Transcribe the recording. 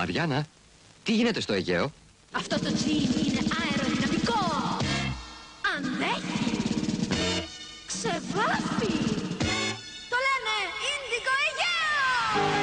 Μαριάννα, τι γίνεται στο Αιγαίο; Αυτό το τζιν είναι αεροδυναμικό. Αντέχει. Ξεβάφει. Το λένε Ίνδικο Αιγαίο.